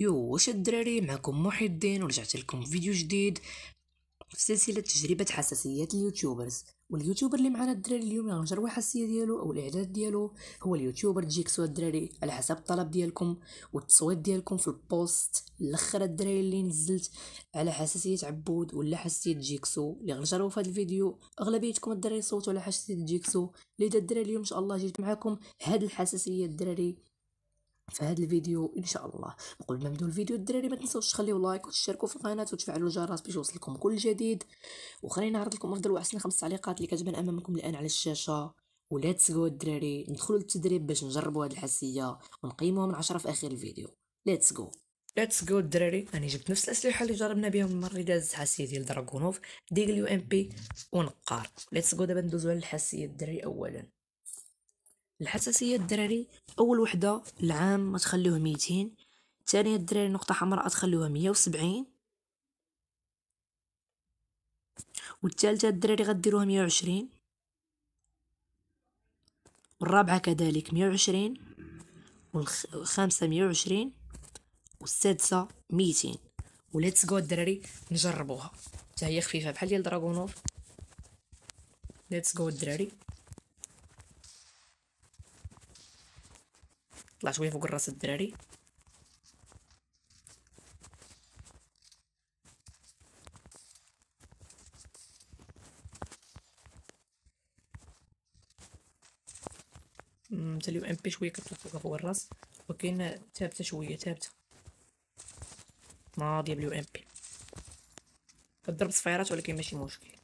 Yo واش الدراري معكم محي الدين ورجعت لكم فيديو جديد في سلسلة تجربة حساسيات ال YouTubers. وال YouTuber اللي معنا الدراري اليوم غنجربوا الحساسية ديالو أو الإعداد ديالو. هو ال YouTuber جيكسو الدراري على حسب الطلب ديالكم والتصويت ديالكم في ال post الأخر الدراري اللي نزلت على حساسية عبود ولا حساسية جيكسو. اللي غنجربوا في هذا الفيديو أغلبيتكم الدراري صوتوا على حساسية جيكسو. اللي الدراري اليوم إن شاء الله جيت معكم هاد الحساسية الدراري في هذا الفيديو إن شاء الله. قبل ما نبداو الفيديو الدراري ما تنسوش تخليو like وتشتركوا في القناة وتفعلوا الجرس باش يوصلكم كل جديد. وخلينا نعرض لكم أفضل وأحسن خمس تعليقات اللي كتبان أمامكم الآن على الشاشة. ولا تسقوا الدراري ندخلوا للتدريب باش نجربوا هذه الحساسيه ونقيموها من عشرة في آخر الفيديو. let's go let's go الدراري راني جبت نفس الأسلحة اللي جربنا بهم المره اللي دازت حساسية ديال دراغونوف ديال ال UMP ونقار. let's go دابا ندوزو على الحساسية الدراري اولا. الحساسية الدراري أول وحدة العام تخليوه 200 الثانية الدراري نقطة حمراء تخليوها 170 والثالثه الدراري غديروها 120 والرابعة كذلك 120 والخامسة 120 والسادسة 200 و let's go الدراري نجربوها. حتى هي خفيفة بحال ديال دراغونوف let's go الدراري. طلع شوية فوق الرأس الدراري. حتى ال UMP شوية كتطلع فوق الرأس. ولكن ثابتة شوية ثابتة. ناضيه بال UMP. كضرب صفيرات ولكن ماشي مشكل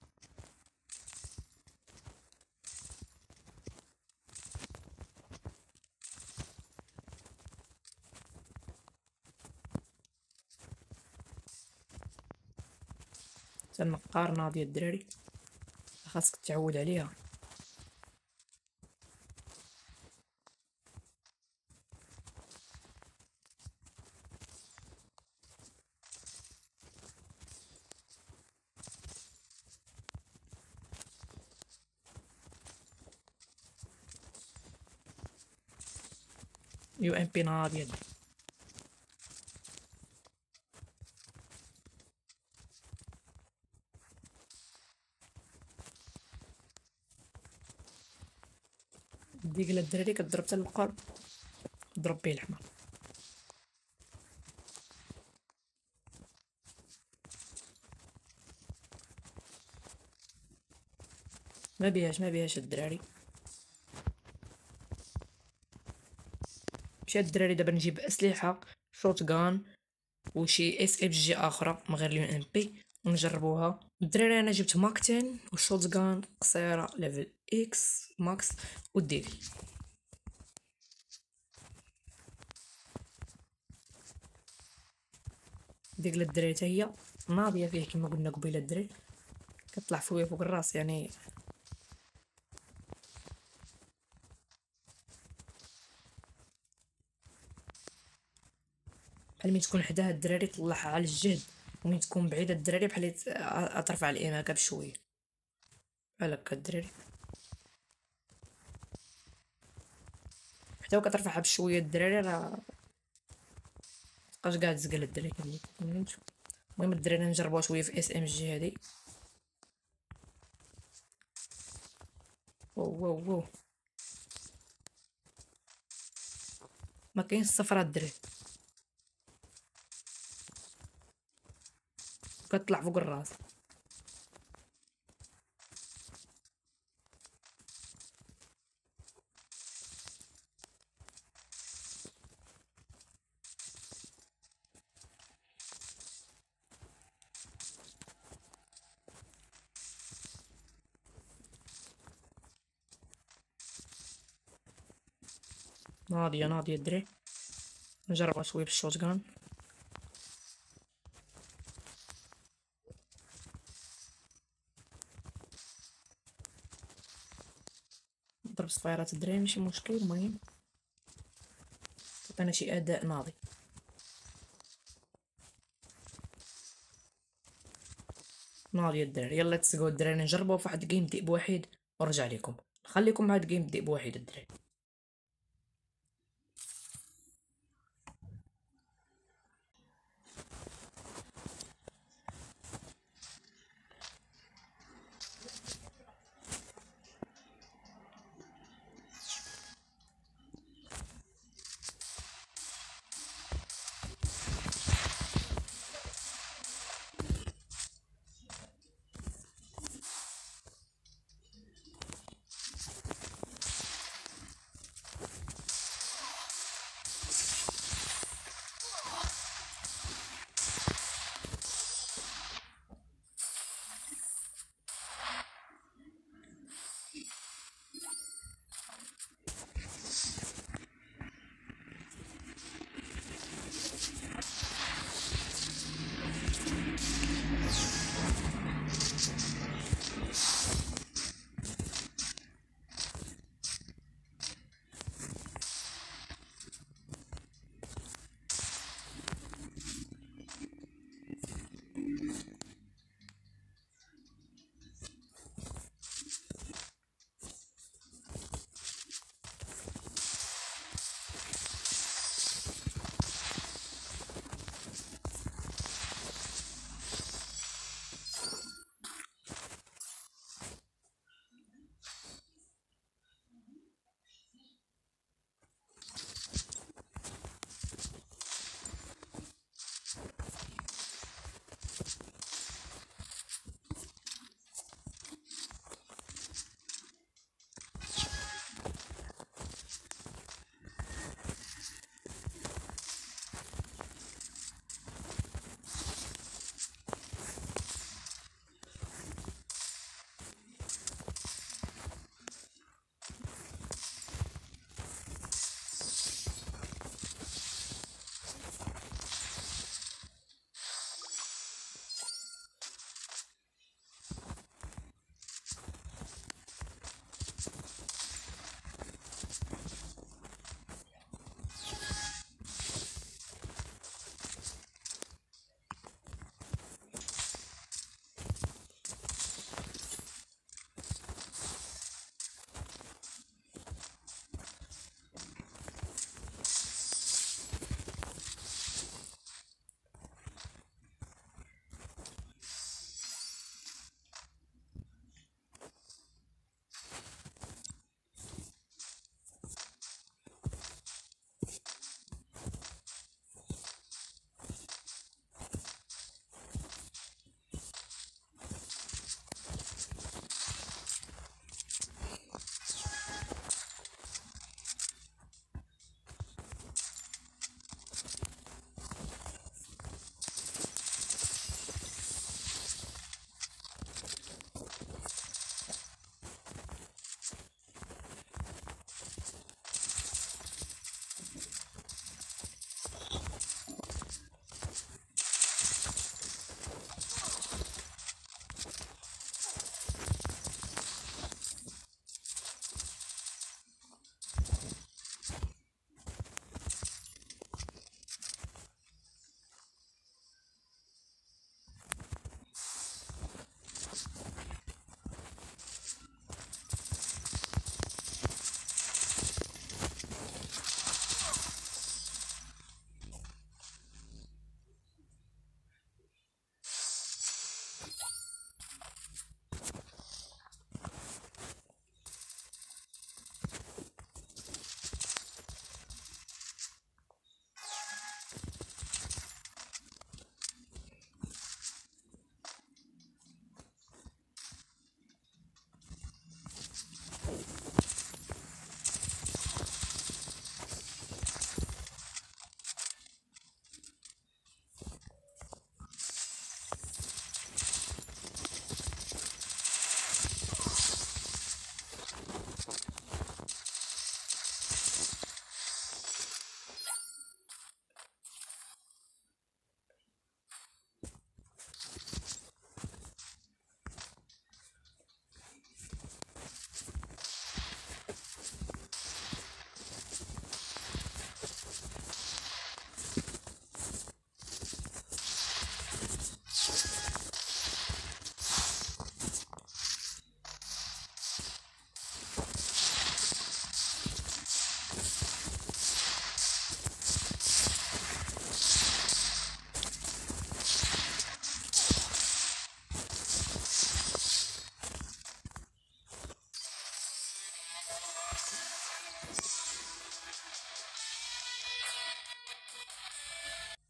تنقار ناضية الدراري خاصك تعود عليها. يو إم بي ناضية ديك الدراري كضرب حتى القرب ضرب به الحمار ما بيهاش ما بيهاش الدراري. مشى الدراري دابا نجيب أسلحة shotgun وشي SMG أخرى من غير ال UMP ونجربوها. الدراري أنا جبت MAC-10 و shotgun قصيرة level X max وديلي ديك الدراري حتى هي ناضية فيه كما قلنا قبيلة الدراري. كطلع فوق فوق الراس يعني. بحال ملي تكون حداها الدراري طلعها على الجهد ومين تكون بعيدة الدراري بحال ترفع الاماكه بشوية. بحال هكا الدراري. حتى كترفعها بشوية الدراري راه متبقاش كاع تزقل الدراري كاملين. المهم الدراري نجربوها شوية في SMG هادي. واو واو واو. ما كاينش الصفرا الدراري كتطلع فوق الراس. ناضية ناضية الدري. نجربها شوية بال shotgun نضرب صفيرات الدري ماشي مشكل المهم. عطينا شي أداء ناضي. ناضي الدراري يلا تسقوا الدراري نجربوا في واحد game ديب واحد ونرجع لكم نخليكم مع جيم ديب واحد الدراري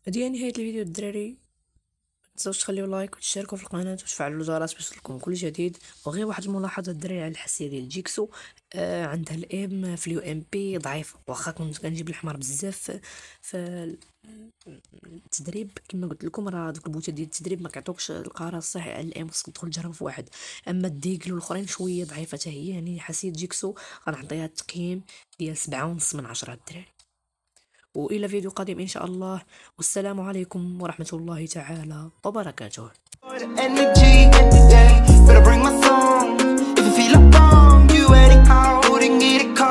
هذه هي نهاية الفيديو الدراري. متنساوش تخليو like وتشتركوا في القناة وتفعلوا الجرس باش يوصلكم كل جديد. وغير واحد الملاحظة الدراري على الحساسية ديال جيكسو آه عندها ال aim في ال UMP ضعيف. واخا كنت كنجيب الحمار بزاف ف التدريب كما قلت لكم راه دوك البوتات ديال التدريب ما كيعطوكش القرار الصحيح على ال aim خصك تدخل تجرب في واحد. أما ال Deagle والاخرين شوية ضعيفة حتى هي يعني حساسية جيكسو. غنعطيها التقييم ديال سبعة ونص من عشرة الدراري. والى فيديو قادم ان شاء الله والسلام عليكم ورحمه الله تعالى وبركاته. Better bring my song. If you feel wrong, you get.